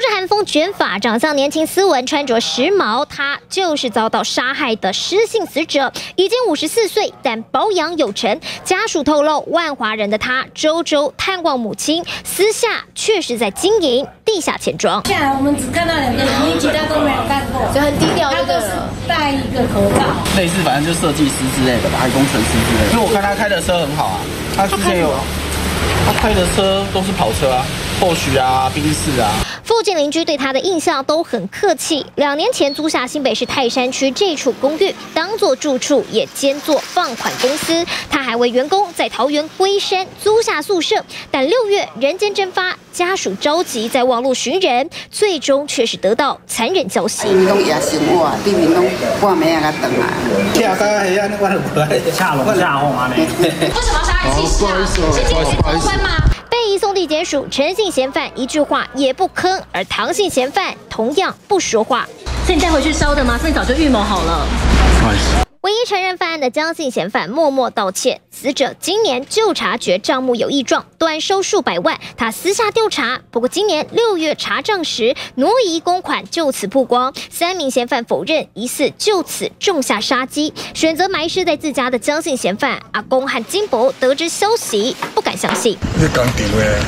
着韩风卷发，长相年轻斯文，穿着时髦，他就是遭到杀害的失信死者，已经五十四岁，但保养有成。家属透露，万华人的他周周探望母亲，私下确实在经营地下钱庄。现在我们只看到两个人，因为其他都没有看过，就很低调，他就是戴一个口罩，类似反正就设计师之类的吧，还工程师之类的。因为我看他开的车很好啊，他之前有他开的车都是跑车啊，或许啊，宾士啊。附近邻居对他的印象都很客气。两年前租下新北市泰山区这处公寓，当做住处，也兼做放款公司。他还为员工在桃园龟山租下宿舍。但六月人间蒸发，家属着急在网络寻人，最终却是得到残忍消息。为什么要杀害妻室啊？是近亲通婚吗？地检署，陈姓嫌犯一句话也不吭，而唐姓嫌犯同样不说话。是你带回去烧的吗？是你早就预谋好了？唯一承认犯案的江姓嫌犯默默道歉。死者今年就察觉账目有异状，短收数百万，他私下调查。不过今年六月查账时挪移公款，就此曝光。三名嫌犯否认，疑似就此种下杀机，选择埋尸在自家的江姓嫌犯阿公和金伯得知消息不敢相信。你工厂的？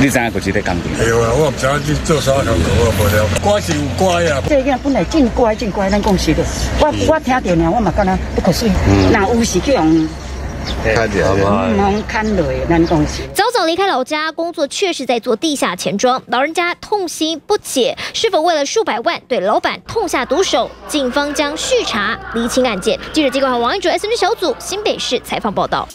你知影佢只在工厂？对啊，我唔知你做啥工作，我无了解。乖是有乖啊。这个本来真乖真乖，咱讲实的。我我听到呢，我嘛感觉不可思议。那有时去用。早早离开老家，工作确实在做地下钱庄。老人家痛心不解，是否为了数百万对老板痛下毒手？警方将续查厘清案件。记者机关和王一哲 S N 小组新北市采访报道。